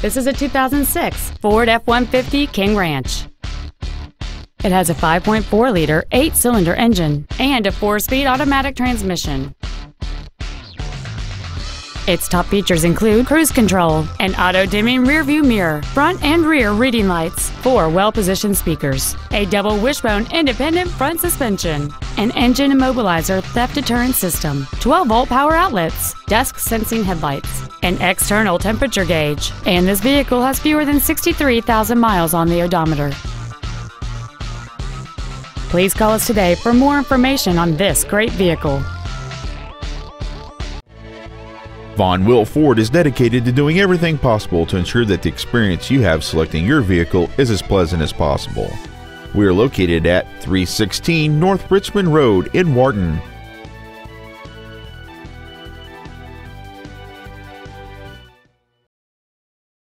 This is a 2006 Ford F-150 King Ranch. It has a 5.4 liter, 8 cylinder engine and a 4 speed automatic transmission. Its top features include cruise control, an auto dimming rear view mirror, front and rear reading lights, four well positioned speakers, a double wishbone independent front suspension, an engine immobilizer theft deterrent system, 12 volt power outlets, dusk sensing headlights, an external temperature gauge, and this vehicle has fewer than 63,000 miles on the odometer. Please call us today for more information on this great vehicle. Von Wil Ford is dedicated to doing everything possible to ensure that the experience you have selecting your vehicle is as pleasant as possible. We are located at 316 North Richmond Road in Wharton.